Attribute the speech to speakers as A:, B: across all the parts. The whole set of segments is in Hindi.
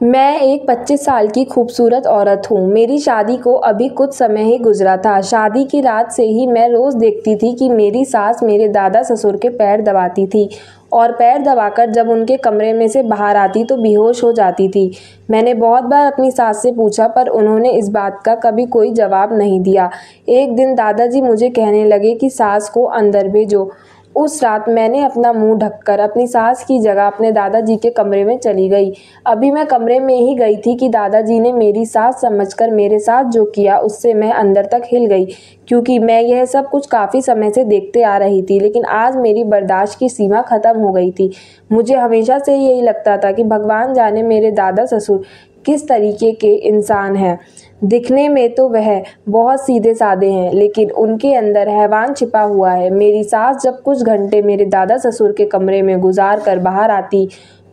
A: मैं एक पच्चीस साल की खूबसूरत औरत हूँ। मेरी शादी को अभी कुछ समय ही गुजरा था। शादी की रात से ही मैं रोज़ देखती थी कि मेरी सास मेरे दादा ससुर के पैर दबाती थी और पैर दबाकर जब उनके कमरे में से बाहर आती तो बेहोश हो जाती थी। मैंने बहुत बार अपनी सास से पूछा, पर उन्होंने इस बात का कभी कोई जवाब नहीं दिया। एक दिन दादाजी मुझे कहने लगे कि सास को अंदर भेजो। उस रात मैंने अपना मुँह ढककर अपनी सास की जगह अपने दादाजी के कमरे में चली गई। अभी मैं कमरे में ही गई थी कि दादाजी ने मेरी सास समझकर मेरे साथ जो किया, उससे मैं अंदर तक हिल गई, क्योंकि मैं यह सब कुछ काफ़ी समय से देखते आ रही थी, लेकिन आज मेरी बर्दाश्त की सीमा ख़त्म हो गई थी। मुझे हमेशा से यही लगता था कि भगवान जाने मेरे दादा ससुर किस तरीके के इंसान हैं। दिखने में तो वह बहुत सीधे साधे हैं, लेकिन उनके अंदर हैवान छिपा हुआ है। मेरी सास जब कुछ घंटे मेरे दादा ससुर के कमरे में गुजार कर बाहर आती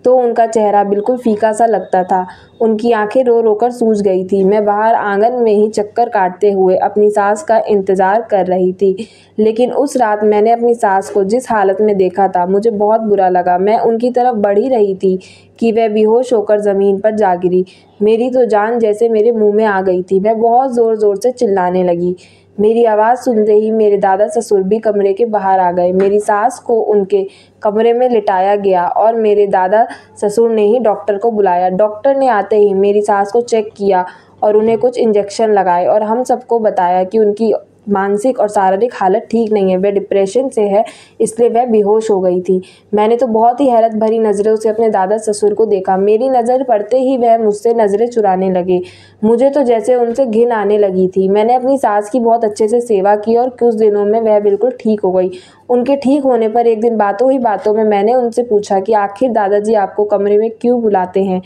A: तो उनका चेहरा बिल्कुल फीका सा लगता था। उनकी आँखें रो रो कर सूज गई थी। मैं बाहर आँगन में ही चक्कर काटते हुए अपनी सास का इंतज़ार कर रही थी। लेकिन उस रात मैंने अपनी सास को जिस हालत में देखा था, मुझे बहुत बुरा लगा। मैं उनकी तरफ़ बढ़ ही रही थी कि वह बेहोश होकर ज़मीन पर जा गिरी। मेरी तो जान जैसे मेरे मुँह में आ गई थी। मैं बहुत ज़ोर ज़ोर से चिल्लाने लगी। मेरी आवाज़ सुनते ही मेरे दादा ससुर भी कमरे के बाहर आ गए। मेरी सास को उनके कमरे में लिटाया गया और मेरे दादा ससुर ने ही डॉक्टर को बुलाया। डॉक्टर ने आते ही मेरी सास को चेक किया और उन्हें कुछ इंजेक्शन लगाए और हम सबको बताया कि उनकी मानसिक और शारीरिक हालत ठीक नहीं है, वह डिप्रेशन से है, इसलिए वह बेहोश हो गई थी। मैंने तो बहुत ही हैरत भरी नज़रों से अपने दादा ससुर को देखा। मेरी नज़र पड़ते ही वह मुझसे नज़रें चुराने लगे। मुझे तो जैसे उनसे घिन आने लगी थी। मैंने अपनी सास की बहुत अच्छे से सेवा की और कुछ दिनों में वह बिल्कुल ठीक हो गई। उनके ठीक होने पर एक दिन बातों ही बातों में मैंने उनसे पूछा कि आखिर दादाजी आपको कमरे में क्यों बुलाते हैं?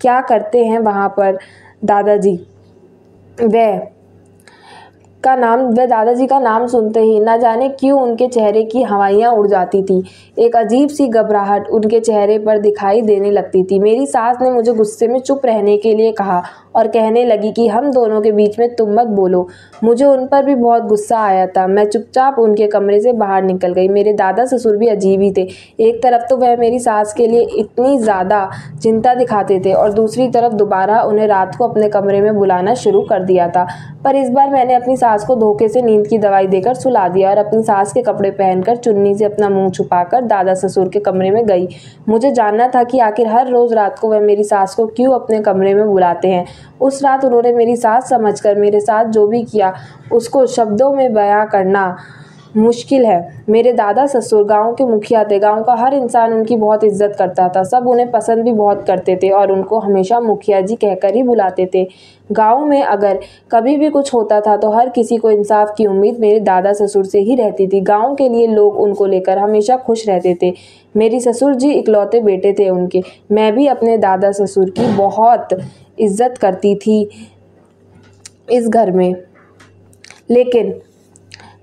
A: क्या करते हैं वहाँ पर? दादाजी, वह का नाम, व दादाजी का नाम सुनते ही ना जाने क्यों उनके चेहरे की हवाइयाँ उड़ जाती थी। एक अजीब सी घबराहट उनके चेहरे पर दिखाई देने लगती थी। मेरी सास ने मुझे गुस्से में चुप रहने के लिए कहा और कहने लगी कि हम दोनों के बीच में तुम मत बोलो। मुझे उन पर भी बहुत गुस्सा आया था। मैं चुपचाप उनके कमरे से बाहर निकल गई। मेरे दादा ससुर भी अजीब ही थे। एक तरफ़ तो वह मेरी सास के लिए इतनी ज़्यादा चिंता दिखाते थे और दूसरी तरफ़ दोबारा उन्हें रात को अपने कमरे में बुलाना शुरू कर दिया था। पर इस बार मैंने अपनी सास को धोखे से नींद की दवाई देकर सुला दिया और अपनी सास के कपड़े पहनकर चुन्नी से अपना मुँह छुपाकर दादा ससुर के कमरे में गई। मुझे जानना था कि आखिर हर रोज़ रात को वह मेरी सास को क्यों अपने कमरे में बुलाते हैं। उस रात उन्होंने मेरी सास समझकर मेरे साथ जो भी किया, उसको शब्दों में बयां करना मुश्किल है। मेरे दादा ससुर गाँव के मुखिया थे। गाँव का हर इंसान उनकी बहुत इज़्ज़त करता था। सब उन्हें पसंद भी बहुत करते थे और उनको हमेशा मुखिया जी कहकर ही बुलाते थे। गाँव में अगर कभी भी कुछ होता था तो हर किसी को इंसाफ की उम्मीद मेरे दादा ससुर से ही रहती थी। गाँव के लिए लोग उनको लेकर हमेशा खुश रहते थे। मेरी ससुर जी इकलौते बेटे थे उनके। मैं भी अपने दादा ससुर की बहुत इज़्ज़त करती थी इस घर में। लेकिन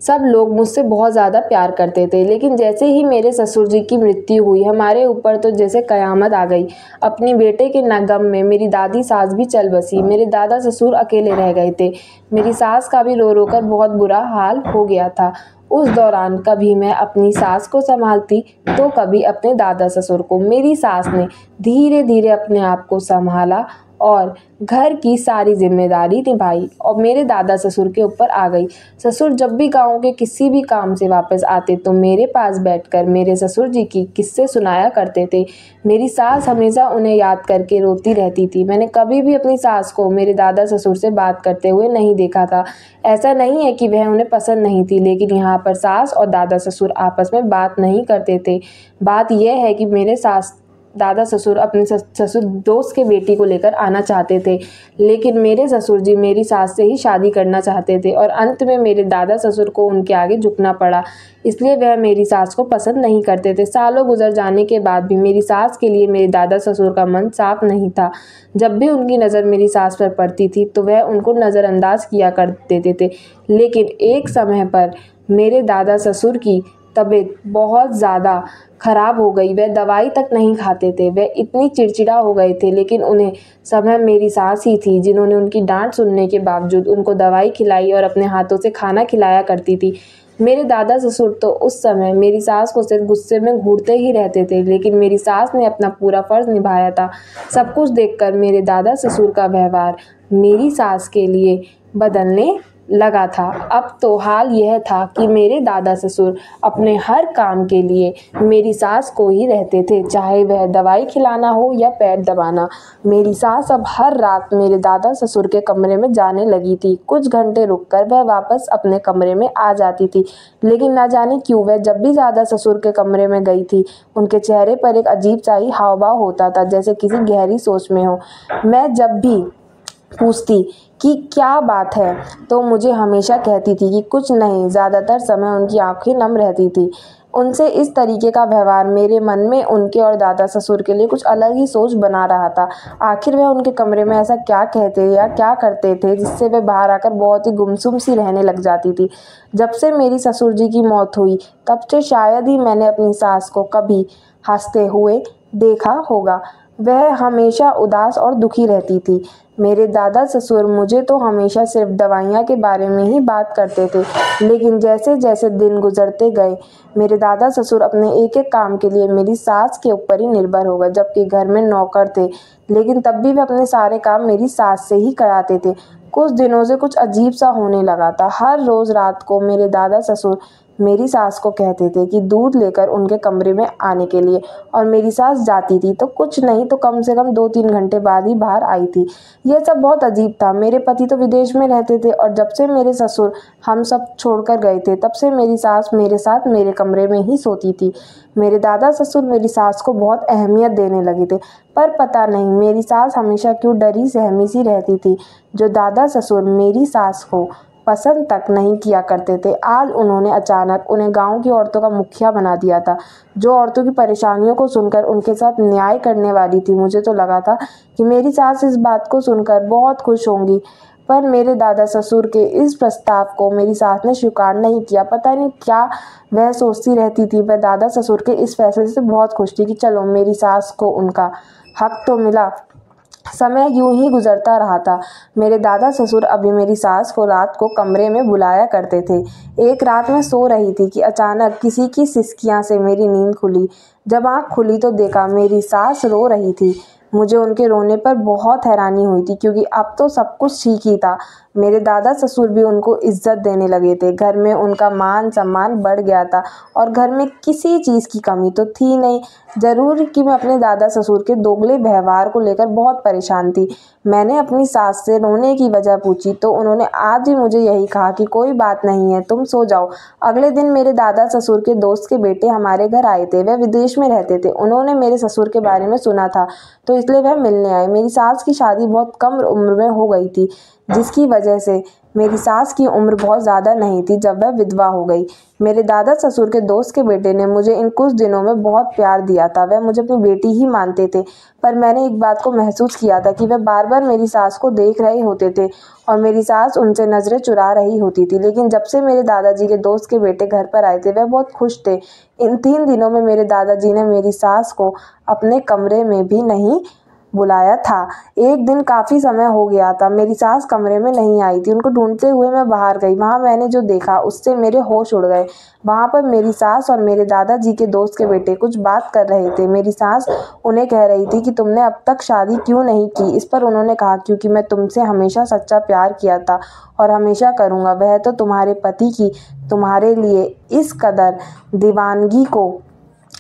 A: सब लोग मुझसे बहुत ज़्यादा प्यार करते थे। लेकिन जैसे ही मेरे ससुर जी की मृत्यु हुई, हमारे ऊपर तो जैसे क़यामत आ गई। अपनी बेटे के नगम में मेरी दादी सास भी चल बसी। मेरे दादा ससुर अकेले रह गए थे। मेरी सास का भी रो रो कर बहुत बुरा हाल हो गया था। उस दौरान कभी मैं अपनी सास को संभालती तो कभी अपने दादा ससुर को। मेरी सास ने धीरे धीरे अपने आप को संभाला और घर की सारी ज़िम्मेदारी निभाई और मेरे दादा ससुर के ऊपर आ गई। ससुर जब भी गाँव के किसी भी काम से वापस आते तो मेरे पास बैठकर मेरे ससुर जी की किस्से सुनाया करते थे। मेरी सास हमेशा उन्हें याद करके रोती रहती थी। मैंने कभी भी अपनी सास को मेरे दादा ससुर से बात करते हुए नहीं देखा था। ऐसा नहीं है कि वह उन्हें पसंद नहीं थी, लेकिन यहाँ पर सास और दादा ससुर आपस में बात नहीं करते थे। बात यह है कि मेरे सास दादा ससुर अपने ससुर दोस्त के बेटी को लेकर आना चाहते थे। लेकिन मेरे ससुर जी मेरी सास से ही शादी करना चाहते थे और अंत में मेरे दादा ससुर को उनके आगे झुकना पड़ा। इसलिए वह मेरी सास को पसंद नहीं करते थे। सालों गुजर जाने के बाद भी मेरी सास के लिए मेरे दादा ससुर का मन साफ़ नहीं था। जब भी उनकी नज़र मेरी सास पर पड़ती थी तो वह उनको नज़रअंदाज किया कर देते थे। लेकिन एक समय पर मेरे दादा ससुर की तबीयत बहुत ज़्यादा ख़राब हो गई। वह दवाई तक नहीं खाते थे। वह इतनी चिड़चिड़ा हो गए थे, लेकिन उन्हें समय मेरी सास ही थी, जिन्होंने उनकी डांट सुनने के बावजूद उनको दवाई खिलाई और अपने हाथों से खाना खिलाया करती थी। मेरे दादा ससुर तो उस समय मेरी सास को सिर्फ़ गुस्से में घूरते ही रहते थे, लेकिन मेरी सास ने अपना पूरा फ़र्ज़ निभाया था। सब कुछ देखकर मेरे दादा ससुर का व्यवहार मेरी सास के लिए बदलने लगा था। अब तो हाल यह था कि मेरे दादा ससुर अपने हर काम के लिए मेरी सास को ही रहते थे, चाहे वह दवाई खिलाना हो या पैर दबाना। मेरी सास अब हर रात मेरे दादा ससुर के कमरे में जाने लगी थी। कुछ घंटे रुककर वह वापस अपने कमरे में आ जाती थी। लेकिन ना जाने क्यों वह जब भी दादा ससुर के कमरे में गई थी, उनके चेहरे पर एक अजीब सा ही हाव भाव होता था, जैसे किसी गहरी सोच में हो। मैं जब भी पूछती कि क्या बात है? तो मुझे हमेशा कहती थी कि कुछ नहीं, ज़्यादातर समय उनकी आँखें नम रहती थी। उनसे इस तरीके का व्यवहार मेरे मन में उनके और दादा ससुर के लिए कुछ अलग ही सोच बना रहा था। आखिर वह उनके कमरे में ऐसा क्या कहते या क्या करते थे, जिससे वह बाहर आकर बहुत ही गुमसुम सी रहने लग जाती थी। जब से मेरी ससुर जी की मौत हुई, तब से शायद ही मैंने अपनी सास को कभी हँसते हुए देखा होगा। वह हमेशा उदास और दुखी रहती थी। मेरे दादा ससुर मुझे तो हमेशा सिर्फ़ दवाइयाँ के बारे में ही बात करते थे, लेकिन जैसे जैसे दिन गुजरते गए, मेरे दादा ससुर अपने एक एक काम के लिए मेरी सास के ऊपर ही निर्भर हो गए, जबकि घर में नौकर थे, लेकिन तब भी वे अपने सारे काम मेरी सास से ही कराते थे। कुछ दिनों से कुछ अजीब सा होने लगा था। हर रोज़ रात को मेरे दादा ससुर मेरी सास को कहते थे कि दूध लेकर उनके कमरे में आने के लिए। और मेरी सास जाती थी तो कुछ नहीं तो कम से कम दो तीन घंटे बाद ही बाहर आई थी। यह सब बहुत अजीब था। मेरे पति तो विदेश में रहते थे और जब से मेरे ससुर हम सब छोड़कर गए थे, तब से मेरी सास मेरे साथ मेरे कमरे में ही सोती थी। मेरे दादा ससुर मेरी सास को बहुत अहमियत देने लगे थे। पर पता नहीं, मेरी सास हमेशा क्यों डरी, सहमी सी रहती थी। जो दादा ससुर मेरी सास को पसंद तक नहीं किया करते थे। आज उन्होंने अचानक उन्हें गाँव की औरतों का मुखिया बना दिया था, जो औरतों की परेशानियों को सुनकर उनके साथ न्याय करने वाली थी। मुझे तो लगा था कि मेरी सास इस बात को सुनकर बहुत खुश होंगी, पर मेरे दादा ससुर के इस प्रस्ताव को मेरी सास ने स्वीकार नहीं किया। पता नहीं क्या वह सोचती रहती थी, वह दादा ससुर के इस फैसले से बहुत खुश थी कि चलो मेरी सास को उनका हक तो मिला। समय यूँ ही गुजरता रहा था। मेरे दादा ससुर अभी मेरी सास को रात को कमरे में बुलाया करते थे। एक रात में सो रही थी कि अचानक किसी की सिसकियाँ से मेरी नींद खुली। जब आँख खुली तो देखा मेरी सास रो रही थी। मुझे उनके रोने पर बहुत हैरानी हुई थी क्योंकि अब तो सब कुछ ठीक ही था। मेरे दादा ससुर भी उनको इज़्ज़त देने लगे थे। घर में उनका मान सम्मान बढ़ गया था और घर में किसी चीज़ की कमी तो थी नहीं। ज़रूर कि मैं अपने दादा ससुर के दोगले व्यवहार को लेकर बहुत परेशान थी। मैंने अपनी सास से रोने की वजह पूछी तो उन्होंने आज भी मुझे यही कहा कि कोई बात नहीं है, तुम सो जाओ। अगले दिन मेरे दादा ससुर के दोस्त के बेटे हमारे घर आए थे। वह विदेश में रहते थे। उन्होंने मेरे ससुर के बारे में सुना था तो इसलिए वह मिलने आए। मेरी सास की शादी बहुत कम उम्र में हो गई थी। जिसकी वजह से मेरी सास की उम्र बहुत ज़्यादा नहीं थी जब वह विधवा हो गई। मेरे दादा ससुर के दोस्त के बेटे ने मुझे इन कुछ दिनों में बहुत प्यार दिया था। वह मुझे अपनी बेटी ही मानते थे, पर मैंने एक बात को महसूस किया था कि वह बार बार मेरी सास को देख रहे होते थे और मेरी सास उनसे नज़रें चुरा रही होती थी। लेकिन जब से मेरे दादाजी के दोस्त के बेटे घर पर आए थे, वह बहुत खुश थे। इन तीन दिनों में मेरे दादाजी ने मेरी सास को अपने कमरे में भी नहीं बुलाया था। एक दिन काफ़ी समय हो गया था। मेरी सास कमरे में नहीं आई थी। उनको ढूंढते हुए मैं बाहर गई। वहाँ मैंने जो देखा, उससे मेरे होश उड़ गए। वहाँ पर मेरी सास और मेरे दादाजी के दोस्त के बेटे कुछ बात कर रहे थे। मेरी सास उन्हें कह रही थी कि तुमने अब तक शादी क्यों नहीं की? इस पर उन्होंने कहा, क्योंकि मैं तुमसे हमेशा सच्चा प्यार किया था और हमेशा करूँगा। वह तो तुम्हारे पति की, तुम्हारे लिए इस कदर दीवानगी को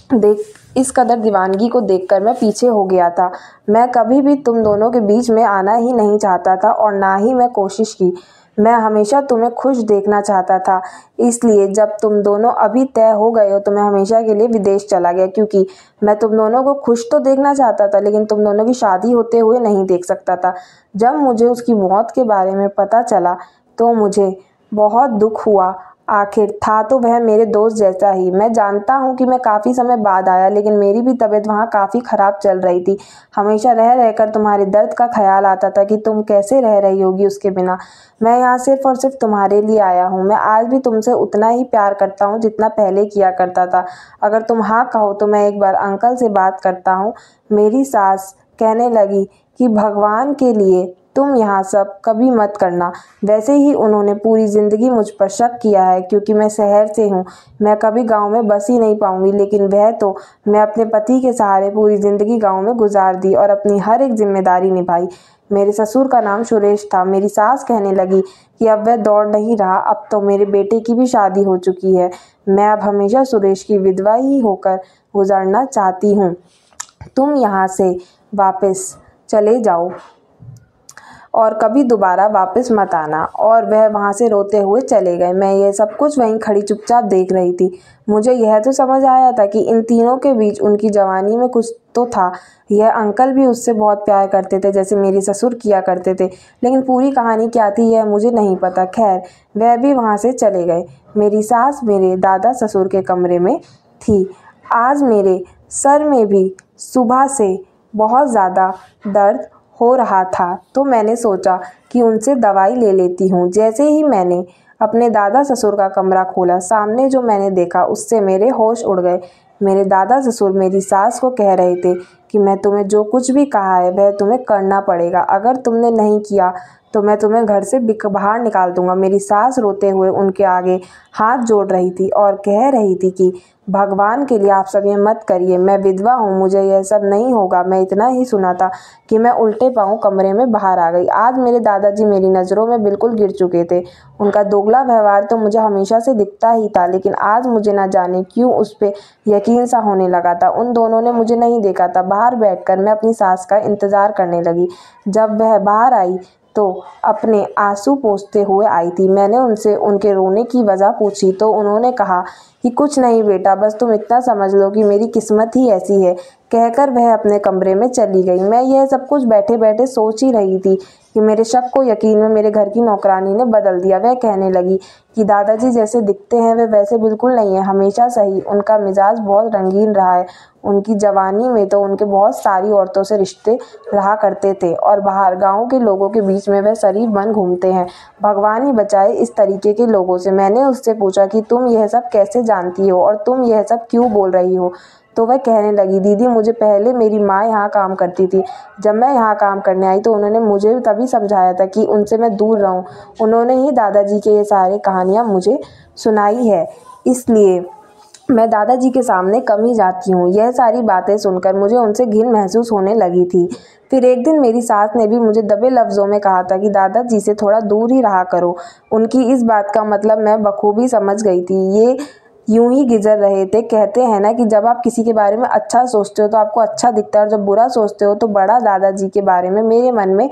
A: देख, इस कदर दीवानगी को देखकर मैं पीछे हो गया था। मैं कभी भी तुम दोनों के बीच में आना ही नहीं चाहता था और ना ही मैं कोशिश की। मैं हमेशा तुम्हें खुश देखना चाहता था। इसलिए जब तुम दोनों अभी तय हो गए हो तो मैं हमेशा के लिए विदेश चला गया, क्योंकि मैं तुम दोनों को खुश तो देखना चाहता था, लेकिन तुम दोनों की शादी होते हुए नहीं देख सकता था। जब मुझे उसकी मौत के बारे में पता चला तो मुझे बहुत दुख हुआ आखिर था तो वह मेरे दोस्त जैसा ही। मैं जानता हूँ कि मैं काफ़ी समय बाद आया, लेकिन मेरी भी तबीयत वहाँ काफ़ी ख़राब चल रही थी। हमेशा रह रहकर तुम्हारे दर्द का ख्याल आता था कि तुम कैसे रह रही होगी उसके बिना। मैं यहाँ सिर्फ़ और सिर्फ़ तुम्हारे लिए आया हूँ। मैं आज भी तुमसे उतना ही प्यार करता हूँ जितना पहले किया करता था। अगर तुम हाँ कहो तो मैं एक बार अंकल से बात करता हूँ। मेरी सास कहने लगी कि भगवान के लिए तुम यहाँ सब कभी मत करना। वैसे ही उन्होंने पूरी ज़िंदगी मुझ पर शक किया है, क्योंकि मैं शहर से हूँ। मैं कभी गाँव में बस ही नहीं पाऊँगी, लेकिन वह तो मैं अपने पति के सहारे पूरी ज़िंदगी गाँव में गुजार दी और अपनी हर एक ज़िम्मेदारी निभाई। मेरे ससुर का नाम सुरेश था। मेरी सास कहने लगी कि अब वह दौड़ नहीं रहा। अब तो मेरे बेटे की भी शादी हो चुकी है। मैं अब हमेशा सुरेश की विधवा ही होकर गुजरना चाहती हूँ। तुम यहाँ से वापस चले जाओ। और कभी दोबारा वापस मत आना। और वह वहाँ से रोते हुए चले गए। मैं यह सब कुछ वहीं खड़ी चुपचाप देख रही थी। मुझे यह तो समझ आया था कि इन तीनों के बीच उनकी जवानी में कुछ तो था। यह अंकल भी उससे बहुत प्यार करते थे, जैसे मेरे ससुर किया करते थे। लेकिन पूरी कहानी क्या थी, यह मुझे नहीं पता। खैर, वह भी वहाँ से चले गए। मेरी सास मेरे दादा ससुर के कमरे में थी। आज मेरे सर में भी सुबह से बहुत ज़्यादा दर्द हो रहा था तो मैंने सोचा कि उनसे दवाई ले लेती हूँ। जैसे ही मैंने अपने दादा ससुर का कमरा खोला, सामने जो मैंने देखा, उससे मेरे होश उड़ गए। मेरे दादा ससुर मेरी सास को कह रहे थे कि, मैं तुम्हें जो कुछ भी कहा है, वह तुम्हें करना पड़ेगा। अगर तुमने नहीं किया तो मैं तुम्हें घर से बाहर निकाल दूँगा। मेरी सास रोते हुए उनके आगे हाथ जोड़ रही थी और कह रही थी कि, भगवान के लिए आप सब ये मत करिए, मैं विधवा हूँ, मुझे यह सब नहीं होगा। मैं इतना ही सुना था कि मैं उल्टे पाँव कमरे में बाहर आ गई। आज मेरे दादाजी मेरी नज़रों में बिल्कुल गिर चुके थे। उनका दोगला व्यवहार तो मुझे हमेशा से दिखता ही था, लेकिन आज मुझे ना जाने क्यों उस पर यकीन सा होने लगा था। उन दोनों ने मुझे नहीं देखा था। बाहर बैठकर मैं अपनी सास का इंतज़ार करने लगी। जब वह बाहर आई तो अपने आँसू पोसते हुए आई थी। मैंने उनसे, उनके रोने की वजह पूछी तो उन्होंने कहा कि, कुछ नहीं बेटा, बस तुम इतना समझ लो कि मेरी किस्मत ही ऐसी है। कहकर वह अपने कमरे में चली गई। मैं यह सब कुछ बैठे बैठे सोच ही रही थी कि मेरे शक को यकीन में मेरे घर की नौकरानी ने बदल दिया। वह कहने लगी कि दादाजी जैसे दिखते हैं, वे वैसे बिल्कुल नहीं है। हमेशा सही, उनका मिजाज बहुत रंगीन रहा है। उनकी जवानी में तो उनके बहुत सारी औरतों से रिश्ते रहा करते थे और बाहर गाँव के लोगों के बीच में वह शरीफ बन घूमते हैं। भगवान ही बचाए इस तरीके के लोगों से। मैंने उससे पूछा कि तुम यह सब कैसे जानती हो और तुम यह सब क्यों बोल रही हो? तो वह कहने लगी, दीदी, मुझे पहले मेरी माँ यहाँ काम करती थी। जब मैं यहाँ काम करने आई तो उन्होंने मुझे तभी समझाया था कि उनसे मैं दूर रहूँ। उन्होंने ही दादाजी के ये सारे कहानियाँ मुझे सुनाई है। इसलिए मैं दादाजी के सामने कम ही जाती हूँ। यह सारी बातें सुनकर मुझे उनसे घिन महसूस होने लगी थी। फिर एक दिन मेरी सास ने भी मुझे दबे लफ्ज़ों में कहा था कि दादाजी से थोड़ा दूर ही रहा करो। उनकी इस बात का मतलब मैं बखूबी समझ गई थी। ये यूँ ही गिजर रहे थे। कहते हैं ना कि जब आप किसी के बारे में अच्छा सोचते हो तो आपको अच्छा दिखता है और जब बुरा सोचते हो तो बड़ा दादाजी के बारे में मेरे मन में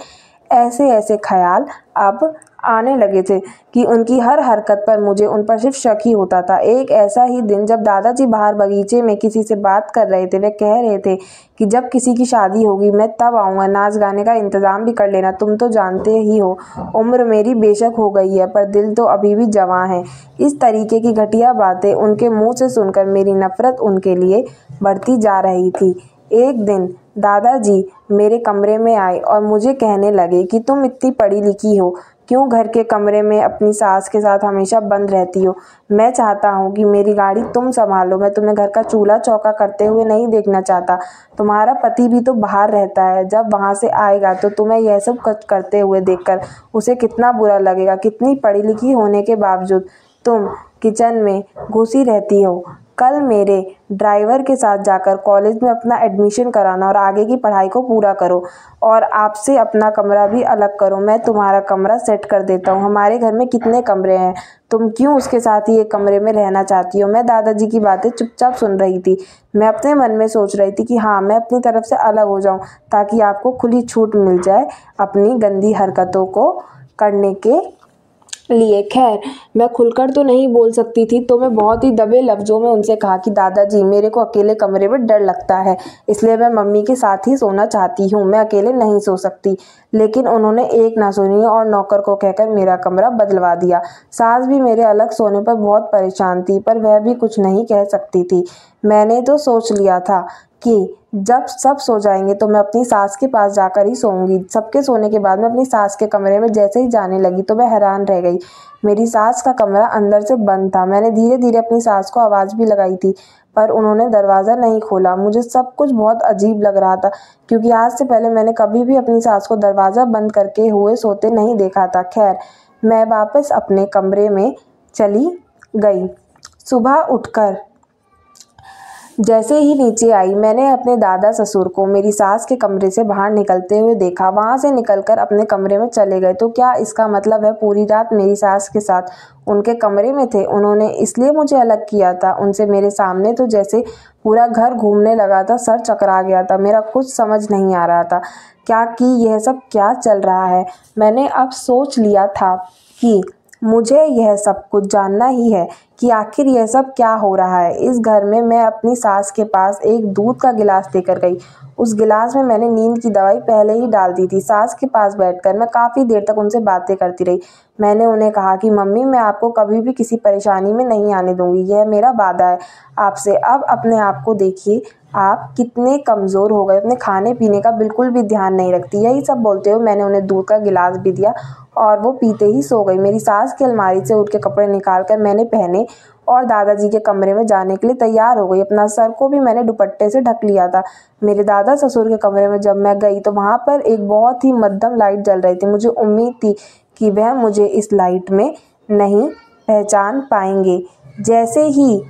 A: ऐसे ऐसे ख्याल अब आने लगे थे कि उनकी हर हरकत पर मुझे उन पर सिर्फ़ शक ही होता था। एक ऐसा ही दिन जब दादाजी बाहर बगीचे में किसी से बात कर रहे थे, वे कह रहे थे कि जब किसी की शादी होगी, मैं तब आऊँगा। नाच गाने का इंतज़ाम भी कर लेना, तुम तो जानते ही हो, उम्र मेरी बेशक हो गई है, पर दिल तो अभी भी जवां है। इस तरीके की घटिया बातें उनके मुँह से सुनकर मेरी नफ़रत उनके लिए बढ़ती जा रही थी। एक दिन दादाजी मेरे कमरे में आए और मुझे कहने लगे कि तुम इतनी पढ़ी लिखी हो क्यों घर के कमरे में अपनी सास के साथ हमेशा बंद रहती हो? मैं चाहता हूँ कि मेरी गाड़ी तुम संभालो। मैं तुम्हें घर का चूल्हा चौका करते हुए नहीं देखना चाहता। तुम्हारा पति भी तो बाहर रहता है। जब वहाँ से आएगा तो तुम्हें यह सब करते हुए देखकर उसे कितना बुरा लगेगा। कितनी पढ़ी लिखी होने के बावजूद तुम किचन में घुसी रहती हो। कल मेरे ड्राइवर के साथ जाकर कॉलेज में अपना एडमिशन कराना और आगे की पढ़ाई को पूरा करो और आपसे अपना कमरा भी अलग करो। मैं तुम्हारा कमरा सेट कर देता हूँ। हमारे घर में कितने कमरे हैं? तुम क्यों उसके साथ ही एक कमरे में रहना चाहती हो? मैं दादाजी की बातें चुपचाप सुन रही थी। मैं अपने मन में सोच रही थी कि हाँ मैं अपनी तरफ़ से अलग हो जाऊँ ताकि आपको खुली छूट मिल जाए अपनी गंदी हरकतों को करने के लिए। खैर, मैं खुलकर तो नहीं बोल सकती थी तो मैं बहुत ही दबे लफ्ज़ों में उनसे कहा कि, दादाजी, मेरे को अकेले कमरे में डर लगता है, इसलिए मैं मम्मी के साथ ही सोना चाहती हूँ, मैं अकेले नहीं सो सकती। लेकिन उन्होंने एक ना सुनी और नौकर को कहकर मेरा कमरा बदलवा दिया। सास भी मेरे अलग सोने पर बहुत परेशान थी, पर वह भी कुछ नहीं कह सकती थी। मैंने तो सोच लिया था कि जब सब सो जाएँगे तो मैं अपनी सास के पास जाकर ही सोऊँगी। सबके सोने के बाद मैं अपनी सास के कमरे में जैसे ही जाने लगी तो मैं हैरान रह गई। मेरी सास का कमरा अंदर से बंद था। मैंने धीरे धीरे अपनी सास को आवाज़ भी लगाई थी, पर उन्होंने दरवाज़ा नहीं खोला। मुझे सब कुछ बहुत अजीब लग रहा था, क्योंकि आज से पहले मैंने कभी भी अपनी सास को दरवाज़ा बंद करके हुए सोते नहीं देखा था। खैर, मैं वापस अपने कमरे में चली गई। सुबह उठकर जैसे ही नीचे आई, मैंने अपने दादा ससुर को मेरी सास के कमरे से बाहर निकलते हुए देखा। वहाँ से निकलकर अपने कमरे में चले गए। तो क्या इसका मतलब है, पूरी रात मेरी सास के साथ उनके कमरे में थे? उन्होंने इसलिए मुझे अलग किया था। उनसे मेरे सामने तो जैसे पूरा घर घूमने लगा था, सर चकरा गया था। मेरा कुछ समझ नहीं आ रहा था, क्या कि यह सब क्या चल रहा है? मैंने अब सोच लिया था कि मुझे यह सब कुछ जानना ही है कि आखिर यह सब क्या हो रहा है। इस घर में मैं अपनी सास के पास एक दूध का गिलास लेकर गई। उस गिलास में मैंने नींद की दवाई पहले ही डाल दी थी। सास के पास बैठकर मैं काफ़ी देर तक उनसे बातें करती रही। मैंने उन्हें कहा कि, मम्मी, मैं आपको कभी भी किसी परेशानी में नहीं आने दूँगी। यह मेरा वादा है। आपसे अब अपने आप को देखिए। आप कितने कमज़ोर हो गए, अपने खाने पीने का बिल्कुल भी ध्यान नहीं रखती यही सब बोलते हुए मैंने उन्हें दूध का गिलास भी दिया और वो पीते ही सो गई। मेरी सास की अलमारी से उठ के कपड़े निकाल कर मैंने पहने और दादाजी के कमरे में जाने के लिए तैयार हो गई। अपना सर को भी मैंने दुपट्टे से ढक लिया था। मेरे दादा ससुर के कमरे में जब मैं गई तो वहाँ पर एक बहुत ही मध्यम लाइट जल रही थी। मुझे उम्मीद थी कि वह मुझे इस लाइट में नहीं पहचान पाएँगे। जैसे ही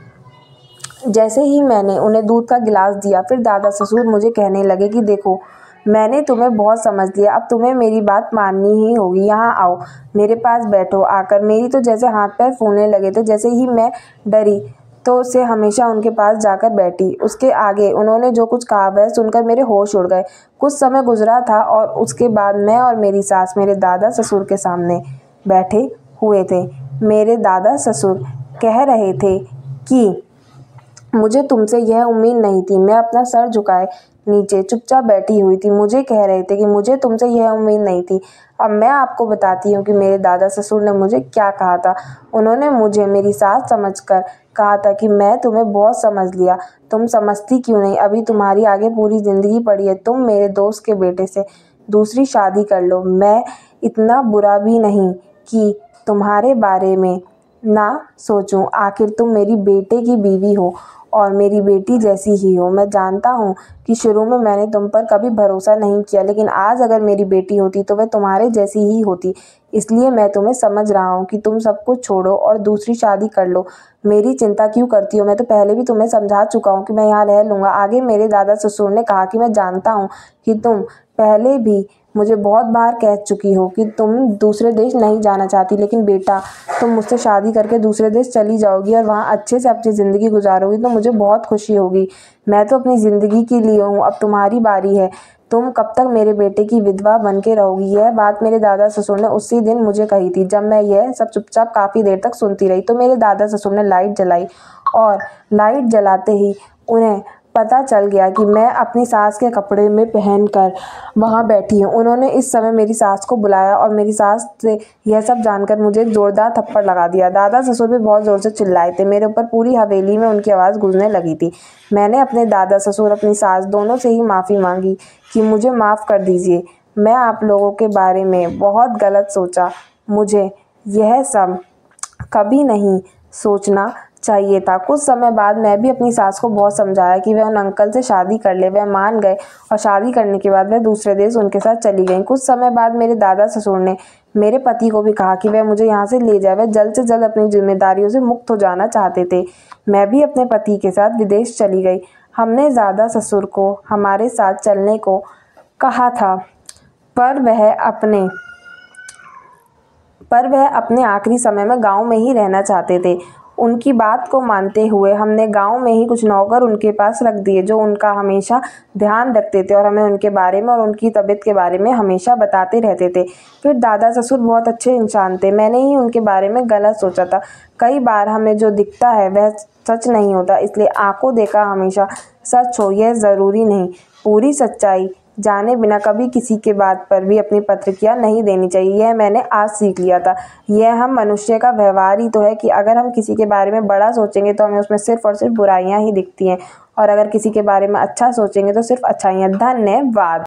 A: जैसे ही मैंने उन्हें दूध का गिलास दिया, फिर दादा ससुर मुझे कहने लगे कि देखो, मैंने तुम्हें बहुत समझ लिया, अब तुम्हें मेरी बात माननी ही होगी। यहाँ आओ, मेरे पास बैठो। आकर मेरी तो जैसे हाथ पैर फूलने लगे थे, जैसे ही मैं डरी तो उससे हमेशा उनके पास जाकर बैठी। उसके आगे उन्होंने जो कुछ कहा, वह सुनकर मेरे होश उड़ गए। कुछ समय गुजरा था और उसके बाद मैं और मेरी सास मेरे दादा ससुर के सामने बैठे हुए थे। मेरे दादा ससुर कह रहे थे कि मुझे तुमसे यह उम्मीद नहीं थी। मैं अपना सर झुकाए नीचे चुपचाप बैठी हुई थी। मुझे कह रहे थे कि मुझे तुमसे यह उम्मीद नहीं थी। अब मैं आपको बताती हूँ कि मेरे दादा ससुर ने मुझे क्या कहा था। उन्होंने मुझे मेरी सास समझकर कहा था कि मैं तुम्हें बहुत समझ लिया। तुम समझती क्यों नहीं? अभी तुम्हारी आगे पूरी ज़िंदगी पड़ी है। तुम मेरे दोस्त के बेटे से दूसरी शादी कर लो। मैं इतना बुरा भी नहीं कि तुम्हारे बारे में ना सोचूं। आखिर तुम मेरी बेटे की बीवी हो और मेरी बेटी जैसी ही हो। मैं जानता हूँ कि शुरू में मैंने तुम पर कभी भरोसा नहीं किया, लेकिन आज अगर मेरी बेटी होती तो वह तुम्हारे जैसी ही होती। इसलिए मैं तुम्हें समझ रहा हूँ कि तुम सब कुछ छोड़ो और दूसरी शादी कर लो। मेरी चिंता क्यों करती हो? मैं तो पहले भी तुम्हें समझा चुका हूँ कि मैं यहाँ रह लूँगा। आगे मेरे दादा ससुर ने कहा कि मैं जानता हूँ कि तुम पहले भी मुझे बहुत बार कह चुकी हो कि तुम दूसरे देश नहीं जाना चाहती, लेकिन बेटा, तुम मुझसे शादी करके दूसरे देश चली जाओगी और वहाँ अच्छे से अपनी ज़िंदगी गुजारोगी तो मुझे बहुत खुशी होगी। मैं तो अपनी ज़िंदगी के लिए हूँ, अब तुम्हारी बारी है। तुम कब तक मेरे बेटे की विधवा बन के रहोगी? यह बात मेरे दादा ससुर ने उसी दिन मुझे कही थी, जब मैं यह सब चुपचाप काफ़ी देर तक सुनती रही। तो मेरे दादा ससुर ने लाइट जलाई और लाइट जलाते ही उन्हें पता चल गया कि मैं अपनी सास के कपड़े में पहन कर वहाँ बैठी हूँ। उन्होंने इस समय मेरी सास को बुलाया और मेरी सास से यह सब जानकर मुझे ज़ोरदार थप्पड़ लगा दिया। दादा ससुर भी बहुत ज़ोर से चिल्लाए थे। मेरे ऊपर पूरी हवेली में उनकी आवाज़ गूंजने लगी थी। मैंने अपने दादा ससुर, अपनी सास दोनों से ही माफ़ी मांगी कि मुझे माफ़ कर दीजिए। मैं आप लोगों के बारे में बहुत गलत सोचा। मुझे यह सब कभी नहीं सोचना चाहिए था। कुछ समय बाद मैं भी अपनी सास को बहुत समझाया कि वह उन अंकल से शादी कर ले, वह मान गए और शादी करने के बाद वह दूसरे देश उनके साथ चली गई। कुछ समय बाद मेरे दादा ससुर ने मेरे पति को भी कहा कि वह मुझे यहाँ से ले जाए। वह जल्द से जल्द अपनी जिम्मेदारियों से मुक्त हो जाना चाहते थे। मैं भी अपने पति के साथ विदेश चली गई। हमने ज़्यादा ससुर को, हमारे साथ चलने को कहा था, पर वह अपने, पर वह अपने आखिरी समय में गाँव में ही रहना चाहते थे। उनकी बात को मानते हुए हमने गाँव में ही कुछ नौकर उनके पास रख दिए, जो उनका हमेशा ध्यान रखते थे और हमें उनके बारे में और उनकी तबीयत के बारे में हमेशा बताते रहते थे। फिर दादा ससुर बहुत अच्छे इंसान थे, मैंने ही उनके बारे में गलत सोचा था। कई बार हमें जो दिखता है वह सच नहीं होता, इसलिए आँखों देखा हमेशा सच हो, यह ज़रूरी नहीं। पूरी सच्चाई जाने बिना कभी किसी के बात पर भी अपनी प्रतिक्रिया नहीं देनी चाहिए। यह मैंने आज सीख लिया था। यह हम मनुष्य का व्यवहार ही तो है कि अगर हम किसी के बारे में बड़ा सोचेंगे तो हमें उसमें सिर्फ़ और सिर्फ़ बुराइयाँ ही दिखती हैं। और अगर किसी के बारे में अच्छा सोचेंगे तो सिर्फ़ अच्छाइयाँ। धन्यवाद।